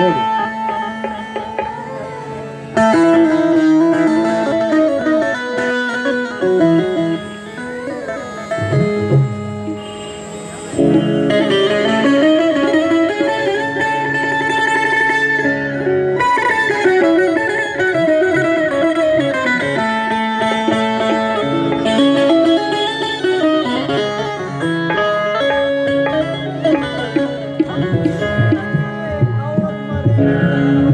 ಹೇಳಿ Amen.